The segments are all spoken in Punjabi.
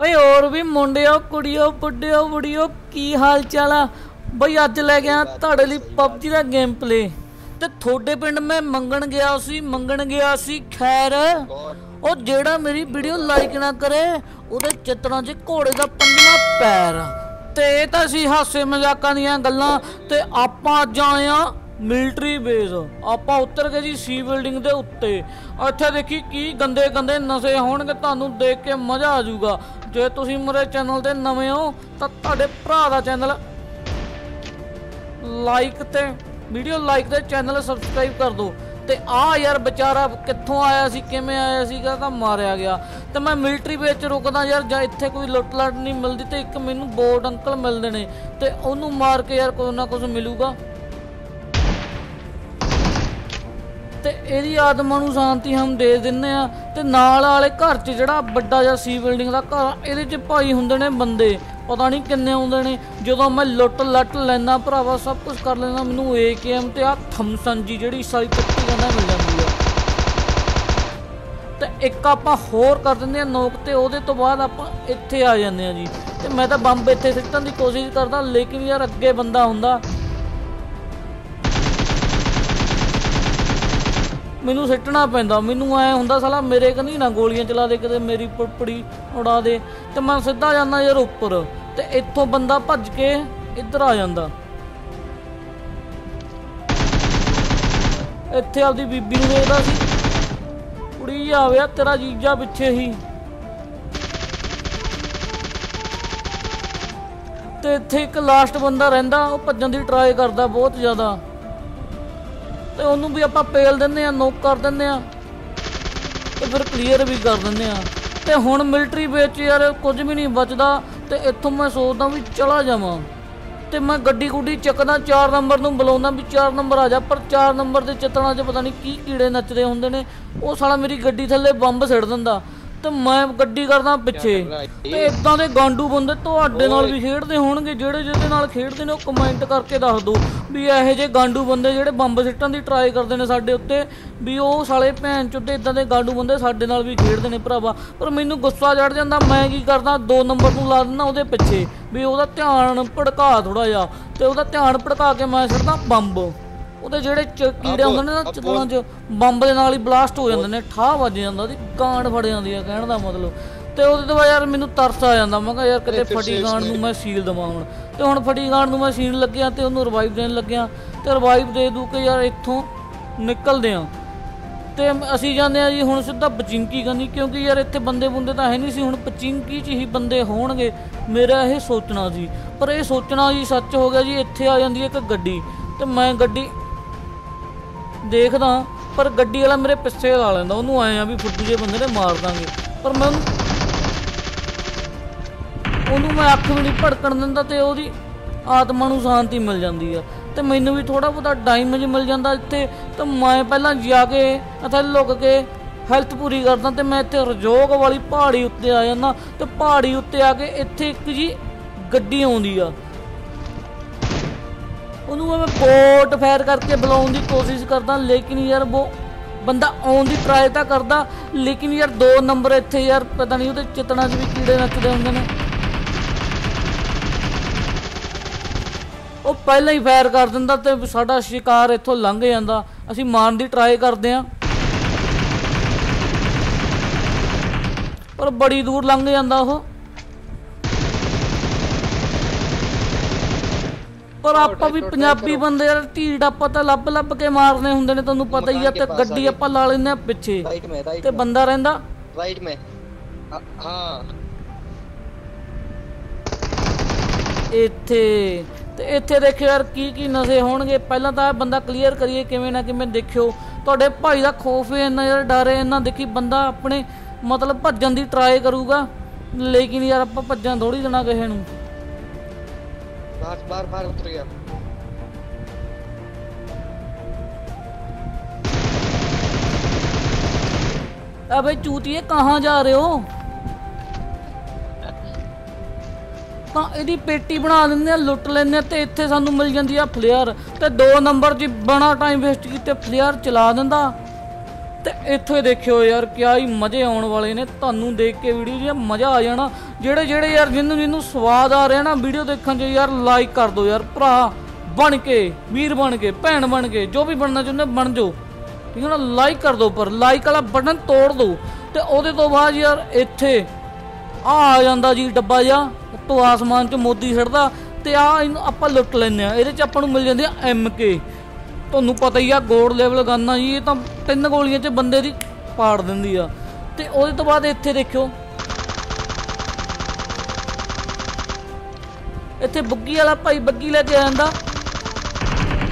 ਓਏ ਹੋਰ ਵੀ ਮੁੰਡਿਓ, ਕੁੜੀਓ, ਬੁੱਢਿਓ, ਬੁੜੀਓ, ਕੀ ਹਾਲ ਚਾਲ ਆ? ਬਈ ਅੱਜ ਲੈ ਗਿਆ ਤੁਹਾਡੇ ਲਈ ਪਬਜੀ ਦਾ ਗੇਮ ਪਲੇ ਤੇ ਤੁਹਾਡੇ ਪਿੰਡ ਮੈਂ ਮੰਗਣ ਗਿਆ ਸੀ, ਮੰਗਣ ਗਿਆ ਸੀ, ਖੈਰ। ਉਹ ਜਿਹੜਾ ਮੇਰੀ ਵੀਡੀਓ ਲਾਈਕ ਨਾ ਕਰੇ, ਉਹਦੇ ਚਿੱਤਰਾਂ 'ਚ ਘੋੜੇ ਦਾ ਪੰਜਵਾਂ ਪੈਰ। ਤੇ ਇਹ ਤਾਂ ਸੀ ਹਾਸੇ ਮਜ਼ਾਕਾਂ ਦੀਆਂ ਗੱਲਾਂ। ਤੇ ਆਪਾਂ ਅੱਜ ਆਏ ਆ ਮਿਲਟਰੀ ਬੇਸ ਆਪਾਂ ਉਤਰ ਗਏ ਜੀ ਸੀ ਬਿਲਡਿੰਗ ਦੇ ਉੱਤੇ। ਇੱਥੇ ਦੇਖੀ ਕੀ ਗੰਦੇ ਗੰਦੇ ਨਸ਼ੇ ਹੋਣਗੇ, ਤੁਹਾਨੂੰ ਦੇਖ ਕੇ ਮਜ਼ਾ ਆ ਜਾਊਗਾ। ਜੇ ਤੁਸੀਂ ਮੇਰੇ ਚੈਨਲ ਤੇ ਨਵੇਂ ਹੋ, ਤਾਂ ਤੁਹਾਡੇ ਭਰਾ ਦਾ ਚੈਨਲ ਲਾਈਕ ਤੇ ਵੀਡੀਓ ਲਾਈਕ ਤੇ ਚੈਨਲ ਸਬਸਕ੍ਰਾਈਬ ਕਰ ਦਿਓ। ਤੇ ਆ ਯਾਰ ਵਿਚਾਰਾ ਕਿੱਥੋਂ ਆਇਆ ਸੀ, ਕਿਵੇਂ ਆਇਆ ਸੀਗਾ, ਤਾਂ ਮਾਰਿਆ ਗਿਆ। ਤੇ ਮੈਂ ਮਿਲਟਰੀ ਵਿੱਚ ਰੁਕਦਾ ਯਾਰ, ਜਾਂ ਇੱਥੇ ਕੋਈ ਲੁੱਟ ਲੱਟ ਨਹੀਂ ਮਿਲਦੀ ਤੇ ਇੱਕ ਮੈਨੂੰ ਬੋਰਡ ਅੰਕਲ ਮਿਲਦੇ ਨੇ। ਤੇ ਉਹਨੂੰ ਮਾਰ ਕੇ ਯਾਰ ਕੋਈ ਨਾ ਕੁਝ ਮਿਲੂਗਾ। ਤੇ ਇਹਦੀ ਆਤਮਾ ਨੂੰ ਸ਼ਾਂਤੀ ਹਮ ਦੇ ਦਿੰਨੇ ਆ ਤੇ ਨਾਲ ਵਾਲੇ ਘਰ 'ਚ ਜਿਹੜਾ ਵੱਡਾ ਜਿਹਾ ਸੀ ਬਿਲਡਿੰਗ ਦਾ ਘਰ ਆ, ਇਹਦੇ 'ਚ ਭਾਈ ਹੁੰਦੇ ਨੇ ਬੰਦੇ। ਪਤਾ ਨਹੀਂ ਕਿੰਨੇ ਆਉਂਦੇ ਨੇ। ਜਦੋਂ ਮੈਂ ਲੁੱਟ ਲੱਟ ਲੈਣਾ ਭਰਾਵਾ ਸਭ ਕੁਝ ਕਰ ਲੈਣਾ ਮੈਨੂੰ ਏਕੇਐਮ ਤੇ ਆ ਥਮਸਨ ਜੀ ਜਿਹੜੀ ਸਾਰੀ ਚੱਕੀ ਕਹਿੰਦਾ ਮਿਲ ਜਾਂਦੀ ਆ। ਤੇ ਇੱਕ ਆਪਾਂ ਹੋਰ ਕਰ ਦਿੰਦੇ ਆ ਨੋਕ ਤੇ ਉਹਦੇ ਤੋਂ ਬਾਅਦ ਆਪਾਂ ਇੱਥੇ ਆ ਜਾਂਦੇ ਆ ਜੀ। ਤੇ ਮੈਂ ਤਾਂ ਬੰਬ ਇੱਥੇ ਸਿੱਟਣ ਦੀ ਕੋਸ਼ਿਸ਼ ਕਰਦਾ ਲੇਕਿਨ ਯਾਰ ਅੱਗੇ ਬੰਦਾ ਹੁੰਦਾ। ਮੈਨੂੰ ਸਿੱਟਣਾ ਪੈਂਦਾ, ਮੈਨੂੰ ਐ ਹੁੰਦਾ ਸਾਲਾ ਮੇਰੇ ਕਨੀ ਨਾ ਗੋਲੀਆਂ ਚਲਾ ਦੇ, ਕਿਤੇ ਮੇਰੀ ਪੁੜਪੜੀ ਉਡਾ ਦੇ, ਤੇ ਮੈਂ ਸਿੱਧਾ ਜਾਂਦਾ ਯਾਰ ਉੱਪਰ, ਤੇ ਇੱਥੋਂ ਬੰਦਾ ਭੱਜ ਕੇ ਇੱਧਰ ਆ ਜਾਂਦਾ। ਇੱਥੇ ਆਪਦੀ ਬੀਬੀ ਨੂੰ ਦੇਖਦਾ ਸੀ। ਕੁੜੀ ਜਾਵੇ ਤੇਰਾ ਜੀਜਾ ਪਿੱਛੇ ਹੀ। ਤੇ ਇੱਥੇ ਇੱਕ ਲਾਸਟ ਬੰਦਾ ਰਹਿੰਦਾ, ਉਹ ਭੱਜਣ ਦੀ ਟਰਾਈ ਕਰਦਾ ਬਹੁਤ ਜ਼ਿਆਦਾ। ਤੇ ਉਹਨੂੰ ਵੀ ਆਪਾਂ ਪੇਲ ਦਿੰਨੇ ਆ ਨੋਕ ਕਰ ਦਿੰਨੇ ਆ ਤੇ ਫਿਰ ਕਲੀਅਰ ਵੀ ਕਰ ਦਿੰਨੇ ਆ ਤੇ ਹੁਣ ਮਿਲਟਰੀ ਵਿੱਚ ਯਾਰ ਕੁਝ ਵੀ ਨਹੀਂ ਬਚਦਾ ਤੇ ਇੱਥੋਂ ਮੈਂ ਸੋਚਦਾ ਵੀ ਚਲਾ ਜਾਵਾਂ। ਤੇ ਮੈਂ ਗੱਡੀ ਗੁੱਡੀ ਚੱਕਦਾ 4 ਨੰਬਰ ਨੂੰ ਬੁਲਾਉਂਦਾ ਵੀ 4 ਨੰਬਰ ਆ ਜਾ, ਪਰ 4 ਨੰਬਰ ਦੇ ਚਿੱਤਣਾ 'ਚ ਪਤਾ ਨਹੀਂ ਕੀ ਕੀੜੇ ਨੱਚਦੇ ਹੁੰਦੇ ਨੇ। ਉਹ ਸਾਲਾ ਮੇਰੀ ਗੱਡੀ ਥੱਲੇ ਬੰਬ ਸਿੱਟ ਦਿੰਦਾ। ਤੇ ਮੈਂ ਗੱਡੀ ਕਰਦਾ ਪਿੱਛੇ। ਤੇ ਇਦਾਂ ਦੇ ਗਾਂਡੂ ਬੰਦੇ ਤੁਹਾਡੇ ਨਾਲ ਵੀ ਖੇਡਦੇ ਹੋਣਗੇ ਜਿਹੜੇ ਜਿਹਦੇ ਨਾਲ ਖੇਡਦੇ ਨੇ ਉਹ ਕਮੈਂਟ ਕਰਕੇ ਦੱਸ ਦਿਓ ਵੀ ਇਹੋ ਜਿਹੇ ਗਾਂਡੂ ਬੰਦੇ ਜਿਹੜੇ ਬੰਬ ਸਿੱਟਣ ਦੀ ਟਰਾਈ ਕਰਦੇ ਨੇ ਸਾਡੇ ਉੱਤੇ ਵੀ ਉਹ ਸਾਲੇ ਭੈਣ ਚੁੱਤੇ ਇਦਾਂ ਦੇ ਗਾਂਡੂ ਬੰਦੇ ਸਾਡੇ ਨਾਲ ਵੀ ਖੇਡਦੇ ਨੇ ਭਰਾਵਾ। ਪਰ ਮੈਨੂੰ ਗੁੱਸਾ ਚੜ ਜਾਂਦਾ ਮੈਂ ਕੀ ਕਰਦਾ 2 ਨੰਬਰ ਨੂੰ ਲਾ ਦਿੰਦਾ ਉਹਦੇ ਪਿੱਛੇ ਵੀ ਉਹਦਾ ਧਿਆਨ ਭੜਕਾ ਥੋੜਾ ਜਿਹਾ ਤੇ ਉਹਦਾ ਧਿਆਨ ਭੜਕਾ ਕੇ ਮੈਂ ਸਿੱਟਦਾ ਬੰਬ। ਉਹਦੇ ਜਿਹੜੇ ਕੀੜੇ ਹੁੰਦੇ ਨੇ ਨਾ ਚਤਲਾਂ 'ਚ ਬੰਬ ਦੇ ਨਾਲ ਹੀ ਬਲਾਸਟ ਹੋ ਜਾਂਦੇ ਨੇ ਠਾਹ ਵੱਜ ਜਾਂਦਾ ਉਹਦੀ ਗਾਂਡ ਫੜ ਜਾਂਦੀ ਆ ਕਹਿਣ ਦਾ ਮਤਲਬ। ਤੇ ਉਹਦੇ ਤੋਂ ਬਾਅਦ ਯਾਰ ਮੈਨੂੰ ਤਰਸ ਆ ਜਾਂਦਾ ਮੈਂ ਕਿਹਾ ਯਾਰ ਕਿਤੇ ਫਟੀ ਗਾਂਡ ਨੂੰ ਮੈਂ ਸੀਲ ਦਵਾਂ ਹੁਣ। ਤੇ ਹੁਣ ਫਟੀ ਗਾਂਡ ਨੂੰ ਮੈਂ ਸੀਲ ਲੱਗਿਆ ਤੇ ਉਹਨੂੰ ਰਿਵਾਈਵ ਦੇਣ ਲੱਗਿਆ। ਤੇ ਰਿਵਾਈਵ ਦੇ ਦੂ ਕੇ ਯਾਰ ਇੱਥੋਂ ਨਿਕਲਦੇ ਆ। ਤੇ ਅਸੀਂ ਜਾਂਦੇ ਆ ਜੀ ਹੁਣ ਸਿੱਧਾ ਪਚਿੰਕੀ ਕਰਨੀ ਕਿਉਂਕਿ ਯਾਰ ਇੱਥੇ ਬੰਦੇ ਬੁੰਦੇ ਤਾਂ ਹੈ ਨਹੀਂ ਸੀ ਹੁਣ ਪਚਿੰਕੀ 'ਚ ਹੀ ਬੰਦੇ ਹੋਣਗੇ ਮੇਰਾ ਇਹ ਸੋਚਣਾ ਸੀ ਪਰ ਇਹ ਸੋਚਣਾ ਜੀ ਸੱਚ ਹੋ ਗਿਆ ਜੀ ਇੱਥੇ ਆ ਜਾਂਦੀ ਇੱਕ ਗੱਡੀ। ਤੇ ਮੈਂ ਗੱਡੀ ਦੇਖਦਾ, ਪਰ ਗੱਡੀ ਵਾਲਾ ਮੇਰੇ ਪਿੱਛੇ ਲਾ ਲੈਂਦਾ। ਉਹਨੂੰ ਆਏ ਆ ਵੀ ਫੁੱਟੂ ਜੇ ਬੰਦੇ ਨੇ ਮਾਰ ਦਾਂਗੇ। ਪਰ ਮੈਂ ਉਹਨੂੰ ਮੈਂ ਅੱਖ ਵੀ ਨਹੀਂ ਭੜਕਣ ਦਿੰਦਾ ਤੇ ਉਹਦੀ ਆਤਮਾ ਨੂੰ ਸ਼ਾਂਤੀ ਮਿਲ ਜਾਂਦੀ ਆ। ਤੇ ਮੈਨੂੰ ਵੀ ਥੋੜਾ ਬਹੁਤਾ ਡਾਈਮੇਜ ਮਿਲ ਜਾਂਦਾ ਇੱਥੇ। ਤਾਂ ਮੈਂ ਪਹਿਲਾਂ ਜਾ ਕੇ ਇੱਥੇ ਲੁੱਕ ਕੇ ਹੈਲਥ ਪੂਰੀ ਕਰਦਾ ਤੇ ਮੈਂ ਇੱਥੇ ਰਜੋਗ ਵਾਲੀ ਪਹਾੜੀ ਉੱਤੇ ਆ ਜਾਂਦਾ। ਤੇ ਪਹਾੜੀ ਉੱਤੇ ਆ ਕੇ ਇੱਥੇ ਇੱਕ ਜੀ ਗੱਡੀ ਆਉਂਦੀ ਆ। ਉਹਨੂੰ ਮੈਂ ਕੋਟ ਫਾਇਰ ਕਰਕੇ ਬੁਲਾਉਣ ਦੀ ਕੋਸ਼ਿਸ਼ ਕਰਦਾ, ਲੇਕਿਨ ਯਾਰ ਉਹ ਬੰਦਾ ਆਉਣ ਦੀ ਟਰਾਈ ਤਾਂ ਕਰਦਾ, ਲੇਕਿਨ ਯਾਰ ਦੋ ਨੰਬਰ ਇੱਥੇ ਯਾਰ ਪਤਾ ਨਹੀਂ ਉਹਦੇ ਚਿਤਣਾ 'ਚ ਵੀ ਕੀੜੇ ਨੱਚਦੇ ਹੁੰਦੇ ਨੇ। ਉਹ ਪਹਿਲਾਂ ਹੀ ਫਾਇਰ ਕਰ ਦਿੰਦਾ ਤੇ ਸਾਡਾ ਸ਼ਿਕਾਰ ਇੱਥੋਂ ਲੰਘ ਜਾਂਦਾ। ਅਸੀਂ ਮਾਰਨ ਦੀ ਟਰਾਈ ਕਰਦੇ ਆਂ ਪਰ ਬੜੀ ਦੂਰ ਲੰਘ ਜਾਂਦਾ ਉਹ। ਪਰ ਆਪਾਂ ਵੀ ਪੰਜਾਬੀ ਬੰਦੇ ਯਾਰ ਢੀੜ ਆਪਾਂ ਤਾਂ ਲੱਭ ਲੱਭ ਕੇ ਮਾਰਨੇ ਹੁੰਦੇ ਨੇ ਤੁਹਾਨੂੰ ਪਤਾ ਹੀ ਆ ਤੇ ਗੱਡੀ ਆਪਾਂ ਲਾ ਲੈਨੇ ਆ ਪਿੱਛੇ। ਤੇ ਬੰਦਾ ਰਹਿੰਦਾ। ਰਾਈਟ ਮੈਂ। ਹਾਂ। ਇੱਥੇ। ਤੇ ਇੱਥੇ ਦੇਖਿਓ ਯਾਰ ਕੀ ਕੀ ਨਸ਼ੇ ਹੋਣਗੇ। ਪਹਿਲਾਂ ਤਾਂ ਬੰਦਾ ਕਲੀਅਰ ਕਰੀਏ ਕਿਵੇਂ ਨਾ ਕਿਵੇਂ ਦੇਖਿਓ। ਤੁਹਾਡੇ ਭਾਈ ਦਾ ਖੋਫ ਹੈ ਇੰਨਾ ਯਾਰ ਡਰ ਹੈ ਇੰਨਾ ਦੇਖੀ ਬੰਦਾ ਆਪਣੇ ਮਤਲਬ ਭੱਜਣ ਦੀ ਟਰਾਈ ਕਰੂਗਾ। ਲੇਕਿਨ ਯਾਰ ਆਪਾਂ ਭੱਜਣ ਥੋੜੀ ਦੇਣਾ ਕਿਸੇ ਨੂੰ। बाहर बाहर बाहर उतर गया अबे चूतिए कहाँ जा रहे हो ਤਾਂ ਇਹਦੀ ਪੇਟੀ ਬਣਾ ਦਿੰਦੇ ਆ ਲੁੱਟ ਲੈਂਦੇ ਆ ਤੇ ਇੱਥੇ ਸਾਨੂੰ ਮਿਲ ਜਾਂਦੀ ਆ ਫਲੇਅਰ ਤੇ 2 ਨੰਬਰ 'ਚ ਬਣਾ ਟਾਈਮ ਵੇਸਟ ਕੀਤੇ ਫਲੇਅਰ ਚਲਾ ਦਿੰਦਾ ਤੇ ਇੱਥੇ ਦੇਖਿਓ ਯਾਰ ਕਿਆ ਹੀ ਮਜ਼ੇ ਆਉਣ ਵਾਲੇ ਨੇ। ਤੁਹਾਨੂੰ ਦੇਖ ਕੇ ਵੀਡੀਓ ਜੀ ਮਜ਼ਾ ਆ ਜਾਣਾ। ਜਿਹੜੇ ਜਿਹੜੇ ਯਾਰ ਜਿੰਨੂੰ ਜਿੰਨੂੰ ਸਵਾਦ ਆ ਰਿਹਾ ਨਾ ਵੀਡੀਓ ਦੇਖਣ 'ਚ ਯਾਰ ਲਾਈਕ ਕਰ ਦਿਓ ਯਾਰ ਭਰਾ। ਬਣ ਕੇ, ਵੀਰ ਬਣ ਕੇ, ਭੈਣ ਬਣ ਕੇ, ਜੋ ਵੀ ਬਣਨਾ ਚਾਹੁੰਦੇ ਬਣ ਜਾਓ ਠੀਕ ਹੈ ਨਾ? ਲਾਈਕ ਕਰ ਦਿਓ ਪਰ ਲਾਈਕ ਵਾਲਾ ਬਟਨ ਤੋੜ ਦਿਓ ਤੇ ਉਹਦੇ ਤੋਂ ਬਾਅਦ ਯਾਰ ਇੱਥੇ ਆ ਆ ਜਾਂਦਾ ਜੀ ਡੱਬਾ ਜਿਹਾ। ਉੱਤੋਂ ਆਸਮਾਨ 'ਚ ਮੋਦੀ ਛੱਡਦਾ ਤੇ ਆ ਇਹਨੂੰ ਆਪਾਂ ਲੁੱਟ ਲੈਂਦੇ ਆ ਇਹਦੇ 'ਚ ਆਪਾਂ ਨੂੰ ਮਿਲ ਜਾਂਦੀ ਆ ਐਮਕੇ ਤੁਹਾਨੂੰ ਪਤਾ ਹੀ ਆ ਗੋਲਡ ਲੈਵਲ ਗਨ ਆ ਜੀ ਇਹ ਤਾਂ ਤਿੰਨ ਗੋਲੀਆਂ 'ਚ ਬੰਦੇ ਦੀ ਪਾੜ ਦਿੰਦੀ ਆ। ਤੇ ਉਹਦੇ ਤੋਂ ਬਾਅਦ ਇੱਥੇ ਦੇਖਿਓ। ਇੱਥੇ ਬੁੱਗੀ ਵਾਲਾ ਭਾਈ ਬੱਗੀ ਲੈ ਕੇ ਆ ਜਾਂਦਾ।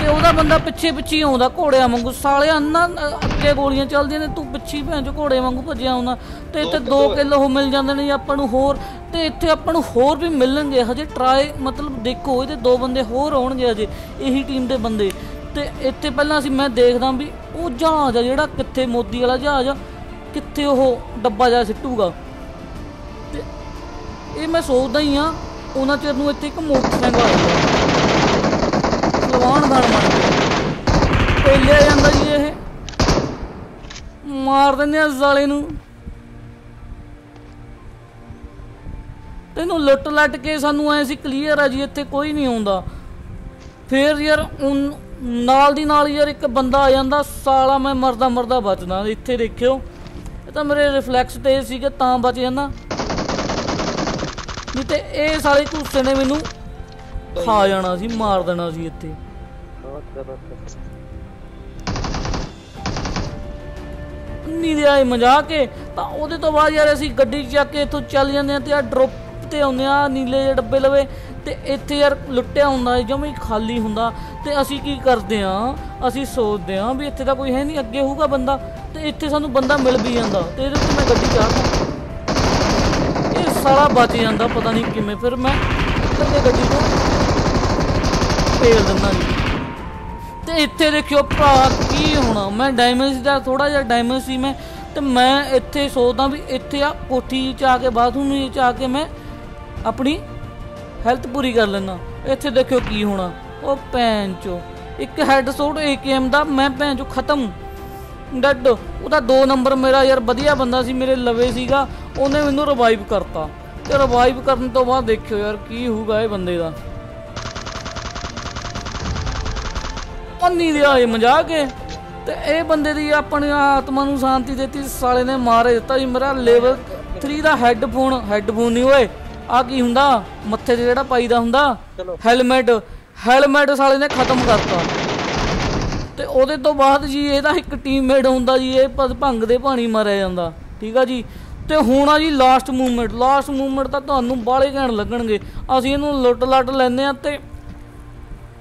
ਤੇ ਉਹਦਾ ਬੰਦਾ ਪਿੱਛੇ ਪਿੱਛੇ ਆਉਂਦਾ ਘੋੜਿਆਂ ਵਾਂਗੂ। ਸਾਲਿਆ ਨਾ ਅੱਗੇ ਗੋਲੀਆਂ ਚੱਲਦੀਆਂ ਨੇ ਤੂੰ ਪਿੱਛੇ ਭੈਣ ਚੋ ਘੋੜੇ ਵਾਂਗੂ ਭੱਜਿਆ ਆਉਂਦਾ। ਤੇ ਇੱਥੇ 2 ਕਿਲੋ ਉਹ ਮਿਲ ਜਾਂਦੇ ਨੇ ਆਪਾਂ ਨੂੰ ਹੋਰ। ਤੇ ਇੱਥੇ ਆਪਾਂ ਨੂੰ ਹੋਰ ਵੀ ਮਿਲਣਗੇ। ਹਜੇ ਟਰਾਈ ਮਤਲਬ ਦੇਖੋ ਇਹਦੇ ਦੋ ਬੰਦੇ ਹੋਰ ਆਉਣਗੇ ਹਜੇ ਇਹੀ ਟੀਮ ਦੇ ਬੰਦੇ। ਤੇ ਇੱਥੇ ਪਹਿਲਾਂ ਅਸੀਂ ਮੈਂ ਦੇਖਦਾ ਵੀ ਉਹ ਜਹਾਜ਼ ਆ ਜਿਹੜਾ ਕਿੱਥੇ ਮੋਦੀ ਵਾਲਾ ਜਹਾਜ਼ ਆ, ਕਿੱਥੇ ਉਹ ਡੱਬਾ ਜਾ ਸਿੱਟੂਗਾ। ਤੇ ਇਹ ਮੈਂ ਸੋਚਦਾ ਹੀ ਆ, ਉਹਨਾਂ ਚਿਰ ਨੂੰ ਇੱਥੇ ਇੱਕ ਮੋਟਰਸਾਈਕਲ ਆ ਜਾਂਦਾ ਬਣ ਬਣ ਕੇ। ਪਹਿਲੇ ਜਾਂਦਾ ਜੀ ਇਹ। ਮਾਰ ਦਿੰਦੇ ਆ ਜ਼ਾਲੇ ਨੂੰ। ਤੈਨੂੰ ਲੁੱਟ ਲੱਟ ਕੇ ਸਾਨੂੰ ਐ ਸੀ ਕਲੀਅਰ ਆ ਜੀ, ਇੱਥੇ ਕੋਈ ਨਹੀਂ ਆਉਂਦਾ। ਫੇਰ ਯਾਰ ਉਨ- ਨਾਲ ਦੀ ਨਾਲ ਯਾਰ ਇੱਕ ਬੰਦਾ ਆ ਜਾਂਦਾ, ਸਾਲਾ ਮੈਂ ਮਰਦਾ ਮਰਦਾ ਬਚਦਾ। ਇੱਥੇ ਦੇਖਿਓ, ਇਹ ਤਾਂ ਮੇਰੇ ਰਿਫਲੈਕਸ ਤੇਜ਼ ਸੀਗੇ, ਤਾਂ ਬਚ ਜਾਂਦਾ। ਨਹੀਂ ਤੇ ਇਹ ਸਾਰੇ ਝੂਸੇ ਨੇ ਮੈਨੂੰ ਖਾ ਜਾਣਾ ਸੀ, ਮਾਰ ਦੇਣਾ ਸੀ ਇੱਥੇ। ਨੀਰੇ ਆਏ ਮਜ਼ਾਕ ਏ। ਤਾਂ ਉਹਦੇ ਤੋਂ ਬਾਅਦ ਯਾਰ ਅਸੀਂ ਗੱਡੀ 'ਚ ਚੱਕ ਕੇ ਇੱਥੋਂ ਚੱਲ ਜਾਂਦੇ ਆ ਤੇ ਆ ਡ੍ਰੌਪ ਤੇ ਆਉਂਦੇ ਆ ਨੀਲੇ ਜਿਹੇ ਡੱਬੇ ਲਵੇ। ਤੇ ਇੱਥੇ ਯਾਰ ਲੁੱਟਿਆ ਹੁੰਦਾ ਜਮੇ ਖਾਲੀ ਹੁੰਦਾ ਤੇ ਅਸੀਂ ਕੀ ਕਰਦੇ ਆ ਅਸੀਂ ਸੋਚਦੇ ਆ ਵੀ ਇੱਥੇ ਤਾਂ ਕੋਈ ਹੈ ਨਹੀਂ, ਅੱਗੇ ਹੋਊਗਾ ਬੰਦਾ ਤੇ ਇੱਥੇ ਸਾਨੂੰ ਬੰਦਾ ਮਿਲ ਵੀ ਜਾਂਦਾ ਤੇ ਇਹਦੇ ਉੱਤੇ ਮੈਂ ਗੱਡੀ ਚਾੜਦਾ ਇਹ ਸਾਰਾ ਬਚ ਜਾਂਦਾ, ਪਤਾ ਨਹੀਂ ਕਿਵੇਂ। ਫਿਰ ਮੈਂ ਕੱਲੇ ਗੱਡੀ ਤੋਂ ਫੇਲ ਦਿੰਦਾ ਜੀ। ਤੇ ਇੱਥੇ ਦੇਖਿਓ ਭਰਾ ਕੀ ਹੋਣਾ। ਮੈਂ ਡਾਇਮੰਡ ਦਾ ਥੋੜਾ ਜਿਹਾ ਡਾਇਮੰਡ ਸੀ ਮੈਂ ਤੇ ਮੈਂ ਇੱਥੇ ਸੋਚਦਾ ਵੀ ਇੱਥੇ ਆ ਕੋਠੀ ਚ ਆ ਕੇ ਬਾਥਰੂਮ ਵਿੱਚ ਆ ਕੇ ਮੈਂ ਆਪਣੀ ਹੈਲਥ ਪੂਰੀ ਕਰ ਲੈਣਾ ਇੱਥੇ ਦੇਖਿਓ ਕੀ ਹੋਣਾ। ਉਹ ਭੈਣ ਚੋ, ਇੱਕ ਹੈੱਡ ਸ਼ਾਟ ਏਕੇਐਮ ਦਾ, ਮੈਂ ਭੈਣ ਚੋ ਖਤਮ। ਡੱਡ, ਉਹਦਾ 2 ਨੰਬਰ ਮੇਰਾ ਯਾਰ ਵਧੀਆ ਬੰਦਾ ਸੀ, ਮੇਰੇ ਲਵੇ ਸੀਗਾ। ਉਹਨੇ ਮੈਨੂੰ ਰਿਵਾਈਵ ਕਰਤਾ। ਤੇ ਰਿਵਾਈਵ ਕਰਨ ਤੋਂ ਬਾਅਦ ਦੇਖਿਓ ਯਾਰ ਕੀ ਹੋਊਗਾ ਇਹ ਬੰਦੇ ਦਾ। ਪੰਨੀ ਦੇ ਆਏ ਮਜ਼ਾਕ ਏ। ਤੇ ਇਹ ਬੰਦੇ ਦੀ ਆਪਣੀ ਆਤਮਾ ਨੂੰ ਸ਼ਾਂਤੀ ਦਿੱਤੀ, ਸਾਲੇ ਨੇ ਮਾਰੇ ਦਿੱਤਾ ਜੀ ਮੇਰਾ ਲੈਵਲ 3 ਦਾ ਹੈੱਡਫੋਨ ਹੈੱਡਫੋਨ ਨਹੀਂ ਓਏ। ਆ ਕੀ ਹੁੰਦਾ? ਮੱਥੇ ਤੇ ਜਿਹੜਾ ਪਾਈਦਾ ਹੁੰਦਾ ਹੈਲਮਟ ਹੈਲਮਟ ਸਾਲੇ ਨੇ ਖਤਮ ਕਰਤਾ। ਤੇ ਉਹਦੇ ਤੋਂ ਬਾਅਦ ਜੀ ਇਹਦਾ ਇੱਕ ਟੀਮਮੇਟ ਹੁੰਦਾ ਜੀ ਇਹ ਭੰਗ ਦੇ ਪਾਣੀ ਮਾਰਿਆ ਜਾਂਦਾ। ਠੀਕ ਆ ਜੀ? ਤੇ ਹੁਣ ਆ ਜੀ ਲਾਸਟ ਮੂਵਮੈਂਟ ਲਾਸਟ ਮੂਵਮੈਂਟ ਤਾਂ ਤੁਹਾਨੂੰ ਬਾਲੇ ਘੈਂਟ ਲੱਗਣਗੇ। ਅਸੀਂ ਇਹਨੂੰ ਲੁੱਟ ਲੱਟ ਲੈਂਦੇ ਆ ਤੇ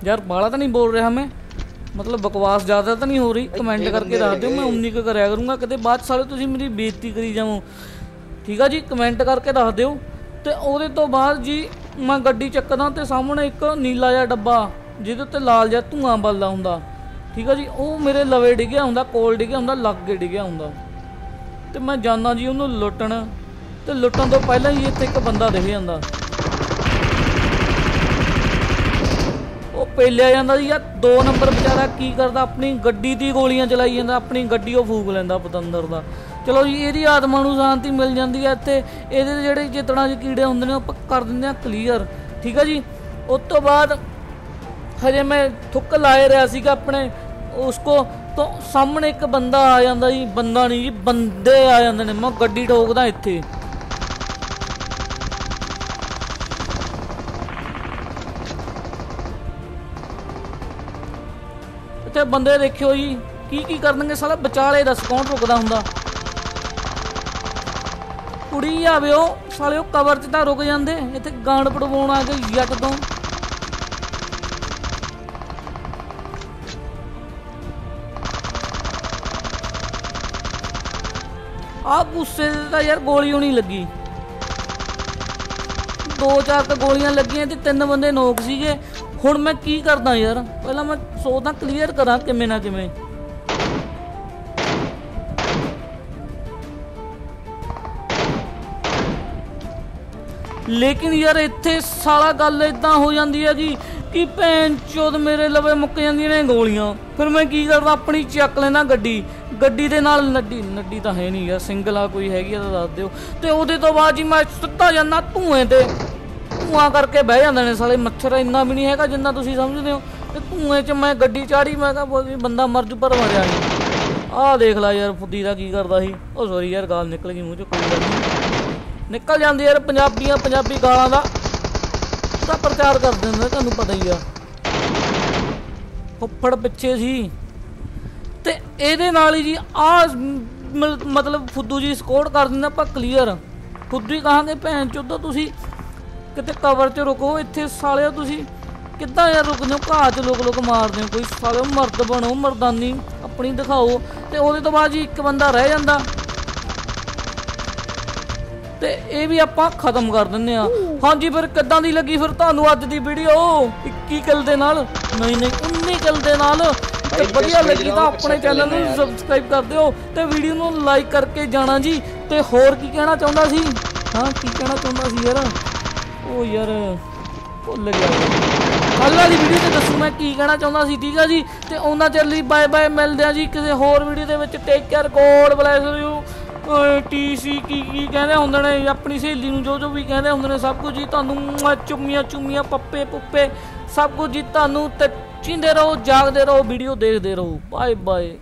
ਯਾਰ ਬਾਲਾ ਤਾਂ ਨਹੀਂ ਬੋਲ ਰਿਹਾ ਮੈਂ। ਮਤਲਬ ਬਕਵਾਸ ਜ਼ਿਆਦਾ ਤਾਂ ਨਹੀਂ ਹੋ ਰਹੀ। ਕਮੈਂਟ ਕਰਕੇ ਦੱਸ ਦਿਓ ਮੈਂ ਉਨੀ ਕੁ ਕਰਿਆ ਕਰੂੰਗਾ। ਕਿਤੇ ਬਾਅਦ ਸਾਲੇ ਤੁਸੀਂ ਮੇਰੀ ਬੇਇੱਜ਼ਤੀ ਕਰੀ ਜਾਵੋ। ਠੀਕ ਆ ਜੀ? ਕਮੈਂਟ ਕਰਕੇ ਦੱਸ ਦਿਓ। ਤੇ ਉਹਦੇ ਤੋਂ ਬਾਅਦ ਜੀ ਮੈਂ ਗੱਡੀ ਚੱਕਦਾ ਤੇ ਸਾਹਮਣੇ ਇੱਕ ਨੀਲਾ ਜਿਹਾ ਡੱਬਾ, ਜਿਹਦੇ ਉੱਤੇ ਲਾਲ ਜਿਹਾ ਧੂਆਂ ਬਲਦਾ ਹੁੰਦਾ। ਠੀਕ ਆ ਜੀ, ਉਹ ਮੇਰੇ ਲਵੇ ਡਿੱਗਿਆ ਹੁੰਦਾ, ਕੋਲ ਡਿੱਗਿਆ ਹੁੰਦਾ, ਲੱਗੇ ਡਿੱਗਿਆ ਹੁੰਦਾ। ਤੇ ਮੈਂ ਜਾਂਦਾ ਜੀ ਉਹਨੂੰ ਲੁੱਟਣ, ਤੇ ਲੁੱਟਣ ਤੋਂ ਪਹਿਲਾਂ ਹੀ ਇੱਥੇ ਇੱਕ ਬੰਦਾ ਦਿਖ ਜਾਂਦਾ। ਪੇਲਿਆ ਜਾਂਦਾ ਜੀ ਯਾਰ, ਦੋ ਨੰਬਰ ਵਿਚਾਰਾ ਕੀ ਕਰਦਾ, ਆਪਣੀ ਗੱਡੀ ਦੀ ਗੋਲੀਆਂ ਚਲਾਈ ਜਾਂਦਾ, ਆਪਣੀ ਗੱਡੀ ਉਹ ਫੂਕ ਲੈਂਦਾ ਪਤੰਦਰ ਦਾ। ਚਲੋ ਜੀ, ਇਹਦੀ ਆਤਮਾ ਨੂੰ ਸ਼ਾਂਤੀ ਮਿਲ ਜਾਂਦੀ ਹੈ ਇੱਥੇ। ਇਹਦੇ ਜਿਹੜੇ ਚਿਤੜਾਂ 'ਚ ਕੀੜੇ ਹੁੰਦੇ ਨੇ, ਉਹ ਆਪਾਂ ਕਰ ਦਿੰਦੇ ਆ ਕਲੀਅਰ ਠੀਕ ਹੈ ਜੀ? ਉਸ ਤੋਂ ਬਾਅਦ ਹਜੇ ਮੈਂ ਥੁੱਕ ਲਾਏ ਰਿਹਾ ਸੀਗਾ ਆਪਣੇ, ਉਸਕੋ ਤੋਂ ਸਾਹਮਣੇ ਇੱਕ ਬੰਦਾ ਆ ਜਾਂਦਾ ਜੀ, ਬੰਦਾ ਨਹੀਂ ਜੀ, ਬੰਦੇ ਆ ਜਾਂਦੇ ਨੇ। ਮੈਂ ਗੱਡੀ ਠੋਕਦਾ ਇੱਥੇ। ਇੱਥੇ ਬੰਦੇ ਦੇਖਿਓ ਜੀ, ਕੀ ਕੀ ਕਰਨਗੇ ਸਾਲਾ, ਵਿਚਾਲੇ ਦੱਸ ਕੌਣ ਰੁਕਦਾ ਹੁੰਦਾ। ਕੁੜੀ ਆਵੇ ਉਹ ਕਵਰ 'ਚ ਤਾਂ ਰੁਕ ਜਾਂਦੇ, ਇੱਥੇ ਗਾਂਡ ਪੜਵਾਉਣ ਆ ਗਏ ਜੱਟ ਤੋਂ। ਆ ਗੁੱਸੇ ਤੇ ਤਾਂ ਯਾਰ ਗੋਲੀ ਹੋਣੀ ਲੱਗੀ। ਦੋ ਚਾਰ ਤਾਂ ਗੋਲੀਆਂ ਲੱਗੀਆਂ ਤੇ ਤਿੰਨ ਬੰਦੇ ਨੋਕ ਸੀਗੇ ਹੁਣ ਮੈਂ ਕੀ ਕਰਦਾ ਯਾਰ? ਪਹਿਲਾਂ ਮੈਂ ਸੋਚਦਾ ਕਲੀਅਰ ਕਰਾਂ ਕਿਵੇਂ ਨਾ ਕਿਵੇਂ। ਲੇਕਿਨ ਯਾਰ ਇੱਥੇ ਸਾਲਾ ਗੱਲ ਇਦਾਂ ਹੋ ਜਾਂਦੀ ਹੈ ਜੀ ਕਿ ਭੈਣ ਚੋਦ ਮੇਰੇ ਲਵੇ ਮੁੱਕ ਜਾਂਦੀਆਂ ਨੇ ਗੋਲੀਆਂ। ਫਿਰ ਮੈਂ ਕੀ ਕਰਦਾ? ਆਪਣੀ ਚੱਕ ਲੈਣਾ ਗੱਡੀ। ਗੱਡੀ ਦੇ ਨਾਲ ਨੱਡੀ ਨੱਡੀ ਤਾਂ ਹੈ ਨਹੀਂ ਯਾਰ, ਸਿੰਗਲ ਆ ਕੋਈ ਹੈਗੀ ਆ ਤਾਂ ਦੱਸ ਦਿਓ। ਤੇ ਉਹਦੇ ਤੋਂ ਬਾਅਦ ਜੀ ਮੈਂ ਸੁੱਤਾ ਜਾਂਦਾ ਧੂਏ ਤੇ। ਧੂਆਂ ਕਰਕੇ ਬਹਿ ਜਾਂਦੇ ਨੇ ਸਾਲੇ, ਮੱਛਰ ਇੰਨਾ ਵੀ ਨਹੀਂ ਹੈਗਾ ਜਿੰਨਾ ਤੁਸੀਂ ਸਮਝਦੇ ਹੋ। ਤੇ ਧੂਏ 'ਚ ਮੈਂ ਗੱਡੀ ਚਾੜੀ, ਮੈਂ ਕਿਹਾ ਵੀ ਬੰਦਾ ਮਰ ਜੂ ਪਰ ਮਰਿਆ ਨਹੀਂ। ਆਹ ਦੇਖ ਲੈ ਯਾਰ, ਫੁੱਦੀ ਦਾ ਕੀ ਕਰਦਾ ਸੀ। ਉਹ ਸੌਰੀ ਯਾਰ, ਗਾਲ ਨਿਕਲ ਗਈ ਮੂੰਹ 'ਚੋਂ, ਕੋਈ ਗੱਲ ਨਹੀਂ। ਨਿਕਲ ਜਾਂਦੀ ਯਾਰ ਪੰਜਾਬੀਆਂ, ਪੰਜਾਬੀ ਗਾਲਾਂ ਦਾ। ਪੂਰਾ ਪ੍ਰਚਾਰ ਕਰ ਦਿੰਦੇ ਤੁਹਾਨੂੰ ਪਤਾ ਹੀ ਆ। ਫੁੱਫੜ ਪਿੱਛੇ ਸੀ। ਤੇ ਇਹਦੇ ਨਾਲ ਹੀ ਜੀ ਆ ਮਤਲਬ ਫੁੱਦੂ ਜੀ ਸਕੋਰ ਕਰ ਦਿੰਦਾ ਆਪਾਂ ਕਲੀਅਰ ਫੁੱਦੂ ਹੀ ਕਹਾਂਗੇ, ਭੈਣ ਚੋਦੋ, ਤੁਸੀਂ ਕਿਤੇ ਕਵਰ 'ਚ ਰੁਕੋ ਇੱਥੇ ਸਾਲਿਓ ਤੁਸੀਂ ਕਿੱਦਾਂ ਯਾਰ ਰੁਕਦੇ ਹੋ? ਘਾਹ 'ਚ ਲੋਕ ਲੋਕ ਮਾਰਦੇ ਹੋ ਕੋਈ। ਸਾਲਿਓ ਮਰਦ ਬਣੋ ਮਰਦਾਨੀ ਆਪਣੀ ਦਿਖਾਓ। ਤੇ ਉਹਦੇ ਤੋਂ ਬਾਅਦ ਜੀ ਇੱਕ ਬੰਦਾ ਰਹਿ ਜਾਂਦਾ। ਤੇ ਇਹ ਵੀ ਆਪਾਂ ਖਤਮ ਕਰ ਦਿੰਨੇ ਆ ਹਾਂਜੀ ਫਿਰ ਕਿੱਦਾਂ ਦੀ ਲੱਗੀ ਫਿਰ ਤੁਹਾਨੂੰ ਅੱਜ ਦੀ ਵੀਡੀਓ 21 ਕਿਲ ਦੇ ਨਾਲ? ਨਹੀਂ ਨਹੀਂ 19 ਕਿਲ ਦੇ ਨਾਲ। ਤੇ ਵਧੀਆ ਲੱਗੀ ਤਾਂ ਆਪਣੇ ਚੈਨਲ ਨੂੰ। ਸਬਸਕ੍ਰਾਈਬ ਕਰ ਦਿਓ। ਤੇ ਵੀਡੀਓ ਨੂੰ ਲਾਈਕ ਕਰਕੇ ਜਾਣਾ ਜੀ। ਤੇ ਹੋਰ ਕੀ ਕਹਿਣਾ ਚਾਹੁੰਦਾ ਸੀ? ਹਾਂ ਕੀ ਕਹਿਣਾ ਚਾਹੁੰਦਾ ਸੀ ਯਾਰ? ਉਹ ਯਾਰ ਭੁੱਲ ਗਿਆ ਕੱਲ ਵਾਲੀ ਵੀਡੀਓ ਤੇ ਦੱਸੂ ਮੈਂ ਕੀ ਕਹਿਣਾ ਚਾਹੁੰਦਾ ਸੀ ਠੀਕ ਆ ਜੀ? ਤੇ ਉਹਨਾਂ ਚਿਰ ਲਈ ਬਾਏ ਬਾਏ ਮਿਲਦੇ ਆ ਜੀ ਕਿਸੇ ਹੋਰ ਵੀਡੀਓ ਦੇ ਵਿੱਚ। Take care God bless you TC ਕੀ ਕੀ ਕਹਿੰਦੇ ਹੁੰਦੇ ਨੇ ਆਪਣੀ ਸਹੇਲੀ ਨੂੰ ਜੋ ਜੋ ਵੀ ਕਹਿੰਦੇ ਹੁੰਦੇ ਨੇ ਸਭ ਕੁਝ ਜੀ ਤੁਹਾਨੂੰ ਮੁਆ, ਚੁੰਮੀਆਂ ਚੁੰਮੀਆਂ ਪੱਪੇ ਪੁੱਪੇ। ਸਭ ਕੁਝ ਜੀ ਤੁਹਾਨੂੰ ਤੇ ਚਿੰਦੇ ਰਹੋ ਜਾਗਦੇ ਰਹੋ ਵੀਡੀਓ ਦੇਖਦੇ ਰਹੋ। Bye bye